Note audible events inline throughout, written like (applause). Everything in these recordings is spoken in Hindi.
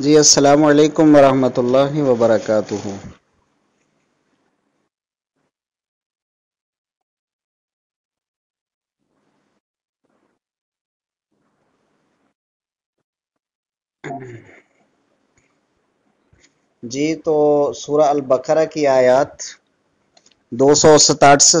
जी अस्सलाम वालेकुम वरहमतुल्लाहि वबरकातुहू। जी तो सूरह अल बकरा की आयत दो सौ सताठ से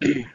(clears throat)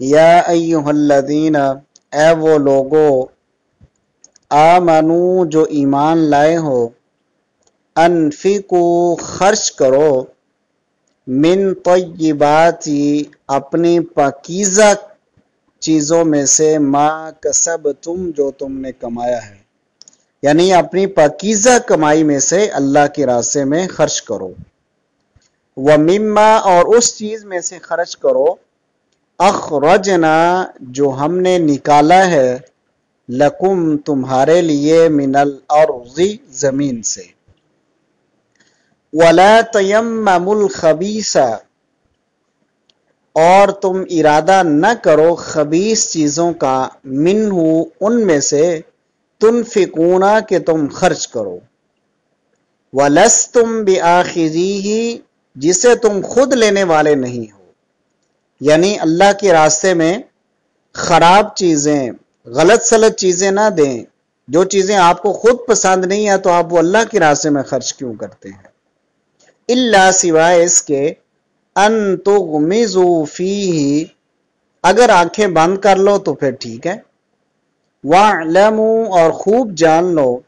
या अय्युहल्लदीन ए वो लोगो आमनू जो ईमान लाए हो अनफिकू खर्च करो मिन तय्यबाती अपनी पकीज़ा चीज़ों में से माँ कसब तुम जो तुमने कमाया है। यानी अपनी पकीज़ा कमाई में से अल्लाह के रास्ते में खर्च करो। व मिम्मा और उस चीज़ में से खर्च करो, अखरजना जो हमने निकाला है, लकुम तुम्हारे लिए मिनल अर्जी ज़मीन से। वला तयम्ममुल खबीसा और तुम इरादा न करो खबीस चीज़ों का, मिनहू उनमें से तुम फिकूना के तुम खर्च करो। वलस तुम बेआखिरी ही जिसे तुम खुद लेने वाले नहीं हो। यानी अल्लाह के रास्ते में खराब चीज़ें गलत सलत चीज़ें ना दें। जो चीज़ें आपको खुद पसंद नहीं है तो आप वो अल्लाह के रास्ते में खर्च क्यों करते हैं? इल्ला सिवाय इसके अन तो फ़ी अगर आँखें बंद कर लो तो फिर ठीक है। वालमू और खूब जान लो।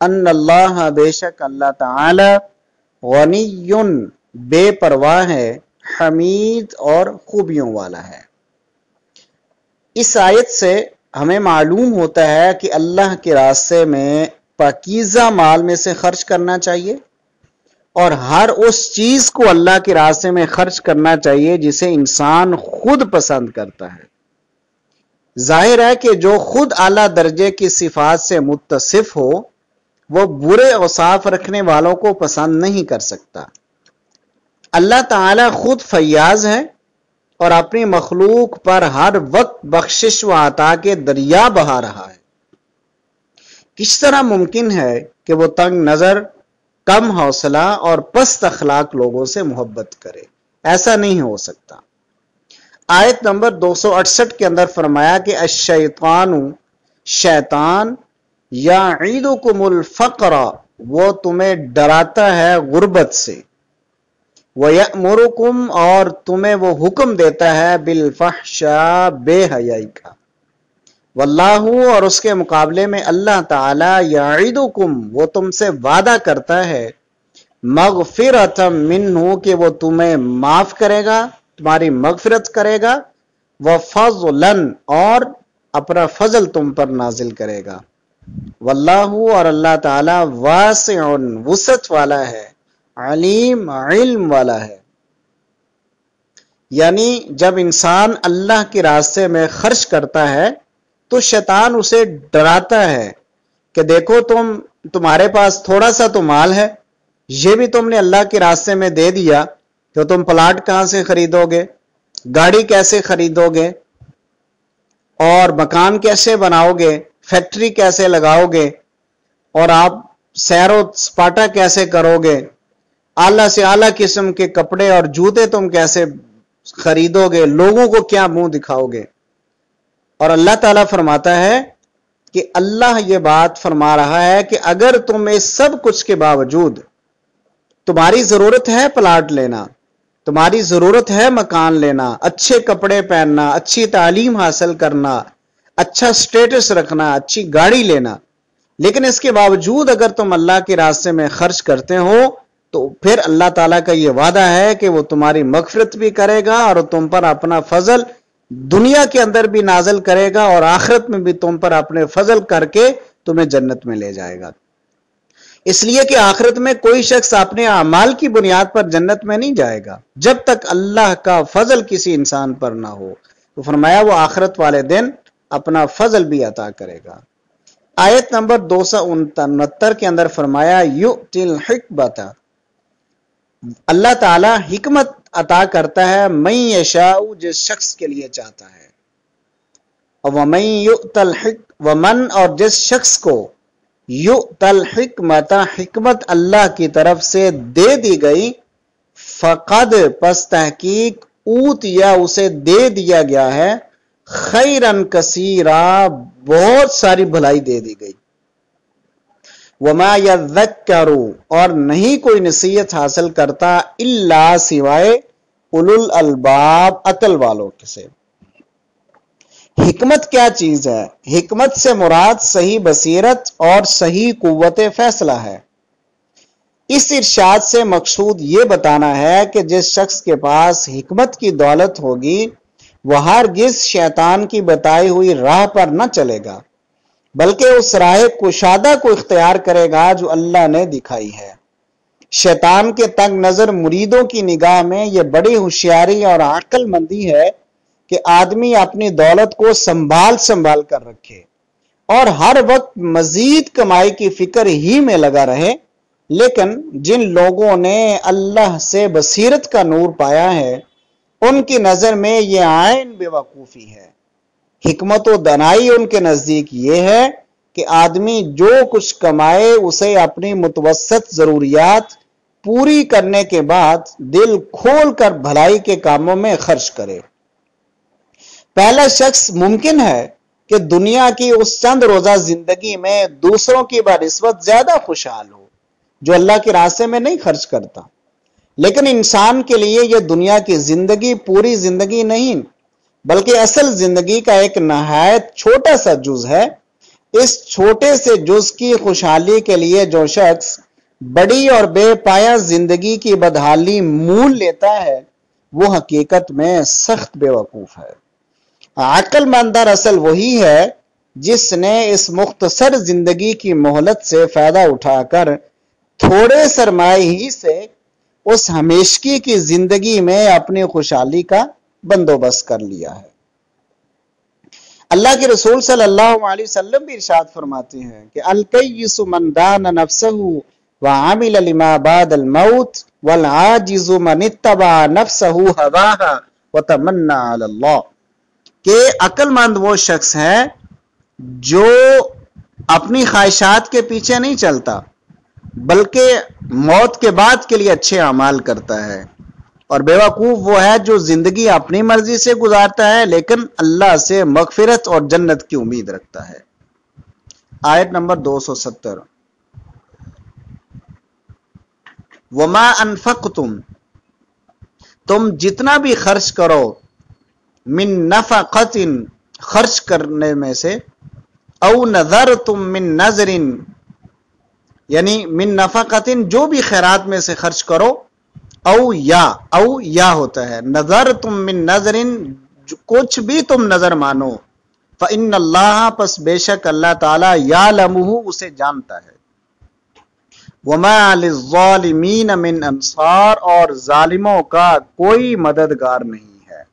अन अल्लाह बेशक अल्लाह गनीयुन, बेपरवाह है, हमीद और खूबियों वाला है। इस आयत से हमें मालूम होता है कि अल्लाह के रास्ते में पाकिजा माल में से खर्च करना चाहिए। और हर उस चीज़ को अल्लाह के रास्ते में खर्च करना चाहिए जिसे इंसान खुद पसंद करता है। ज़ाहिर है कि जो खुद आला दर्जे की सिफात से मुतसिफ हो, वो बुरे औसाफ रखने वालों को पसंद नहीं कर सकता। अल्लाह ताला खुद फयाज है और अपनी मखलूक पर हर वक्त बख्शिश व आता के दरिया बहा रहा है। किस तरह मुमकिन है कि वो तंग नज़र कम हौसला और पस्त अखलाक लोगों से मोहब्बत करे। ऐसा नहीं हो सकता। आयत नंबर 268 के अंदर फरमाया कि अशैतान, शैतान या ईदुकुमुल फकरा, वो तुम्हें डराता है गुर्बत से। वयमुरुकुम और तुम्हें वो हुक्म देता है बिलफहशा बेहयाई का। वल्लाहु, और उसके मुकाबले में अल्लाह ताला यादुकुम वो तुमसे वादा करता है। मगफिरत मिन्हु, कि वो तुम्हें माफ़ करेगा, तुम्हारी मगफिरत करेगा, व फजलन, और अपना फजल तुम पर नाजिल करेगा। वल्लाहु, और अल्लाह ताला वासिउन, वसत वाला है, अलीम, इल्म वाला है। यानी जब इंसान अल्लाह के रास्ते में खर्च करता है तो शैतान उसे डराता है कि देखो तुम, तुम्हारे पास थोड़ा सा तो माल है, ये भी तुमने अल्लाह के रास्ते में दे दिया तो तुम प्लाट कहाँ से खरीदोगे, गाड़ी कैसे खरीदोगे, और मकान कैसे बनाओगे, फैक्ट्री कैसे लगाओगे, और आप सैरो सपाटा कैसे करोगे, आला से आला किस्म के कपड़े और जूते तुम कैसे खरीदोगे, लोगों को क्या मुँह दिखाओगे। और अल्लाह ताला फरमाता है कि अल्लाह ये बात फरमा रहा है कि अगर तुम इस सब कुछ के बावजूद तुम्हारी ज़रूरत है प्लाट लेना, तुम्हारी ज़रूरत है मकान लेना, अच्छे कपड़े पहनना, अच्छी तालीम हासिल करना अच्छा स्टेटस रखना, अच्छी गाड़ी लेना, लेकिन इसके बावजूद अगर तुम अल्लाह के रास्ते में खर्च करते हो तो फिर अल्लाह ताला का ये वादा है कि वो तुम्हारी मगफरत भी करेगा और तुम पर अपना फजल दुनिया के अंदर भी नाजल करेगा और आखिरत में भी तुम पर अपने फजल करके तुम्हें जन्नत में ले जाएगा। इसलिए कि आखिरत में कोई शख्स अपने अमाल की बुनियाद पर जन्नत में नहीं जाएगा, जब तक अल्लाह का फजल किसी इंसान पर ना हो। तो फरमाया, वो आखिरत वाले दिन अपना फजल भी अता करेगा। आयत नंबर दो सौ उनहत्तर के अंदर फरमाया यु हिकबता अल्लाह ताला हिकमत अता करता है, मई यशाऊ जिस शख्स के लिए चाहता है। और वमई यु तल वमन और जिस शख्स को यु तल हिकमत हिकमत अल्लाह की तरफ़ से दे दी गई, फ़कद पस तहकीक, ऊत या उसे दे दिया गया है, खैरन कसीरा, बहुत सारी भलाई दे दी गई। वमा यू और नहीं कोई नसीहत हासिल करता इल्ला सिवाय उलुल अलबाब, अकल वालों के से। हिकमत क्या चीज़ है? हिकमत से मुराद सही बसीरत और सही कुत फैसला है। इस इर्शाद से मकसूद ये बताना है कि जिस शख्स के पास हिकमत की दौलत होगी, वह हर गिस शैतान की बताई हुई राह पर न चलेगा। बल्कि उस राह कुशादा को इख्तियार करेगा जो अल्लाह ने दिखाई है। शैतान के तंग नज़र मुरीदों की निगाह में यह बड़ी होशियारी और अक्लमंदी है कि आदमी अपनी दौलत को संभाल संभाल कर रखे और हर वक्त मजीद कमाई की फ़िक्र ही में लगा रहे। लेकिन जिन लोगों ने अल्लाह से बसीरत का नूर पाया है, उनकी नज़र में यह आयन बेवकूफ़ी है। हिकमत दनाई उनके नज़दीक ये है कि आदमी जो कुछ कमाए, उसे अपनी मुतवसत ज़रूरियात पूरी करने के बाद दिल खोल कर भलाई के कामों में खर्च करे। पहला शख्स मुमकिन है कि दुनिया की उस चंद रोजा ज़िंदगी में दूसरों की बारिश्वत ज़्यादा खुशहाल हो, जो अल्लाह के रास्ते में नहीं खर्च करता। लेकिन इंसान के लिए यह दुनिया की ज़िंदगी, पूरी ज़िंदगी नहीं बल्कि असल ज़िंदगी का एक नहायत छोटा सा जुज है। इस छोटे से जुज की खुशहाली के लिए जो शख्स बड़ी और बेपाया ज़िंदगी की बदहाली मूल लेता है, वो हकीकत में सख्त बेवकूफ़ है। अक्लमंदर असल वही है जिसने इस मुख्तसर ज़िंदगी की मोहलत से फ़ायदा उठाकर थोड़े सरमाए ही से उस हमेशगी की ज़िंदगी में अपनी खुशहाली का बंदोबस्त कर लिया है। अल्लाह के रसूल सल्लल्लाहु अलैहि वसल्लम भी इरशाद फरमाते हैं कि मन दान नफ्सहु व लिमा बादल मौत वल आजिजु मन इत्तबा नफ्सहु हवाहा व तमन्ना अल्लाह के अक्लमंद वो शख्स है जो अपनी ख्वाहिशात के पीछे नहीं चलता, बल्कि मौत के बाद के लिए अच्छे अमाल करता है। और बेवकूफ़ वो है जो ज़िंदगी अपनी मर्ज़ी से गुजारता है, लेकिन अल्लाह से मगफिरत और जन्नत की उम्मीद रखता है। आयत नंबर 270 वमा अनफक तुम तुम जितना भी खर्च करो, मिन नफाकतिन, खर्च करने में से, औ नज़र तुम मिन नजरिन, यानी मिन नफाकतिन, जो भी खैरात में से खर्च करो औ या औ या होता है। नज़र तुम मिन नजरिन कुछ भी तुम नज़र मानो फ़िन अल्लाह पस बेशक अल्लाह ताला या लमहू उसे जानता है। वमालिमीन मिन अंसार, और जालिमों का कोई मददगार नहीं है।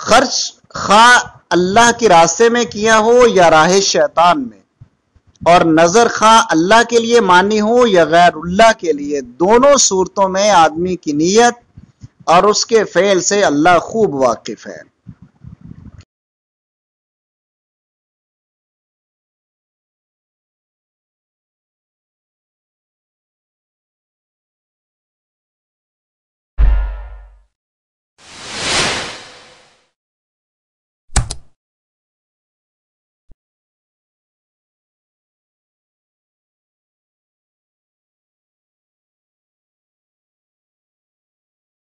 खर्च, खा अल्लाह के रास्ते में किया हो, या राह शैतान में। और नज़र खां अल्लाह के लिए मानी हो या गैरुल्लाह के लिए, दोनों सूरतों में आदमी की नीयत और उसके फेल से अल्लाह खूब वाकिफ है।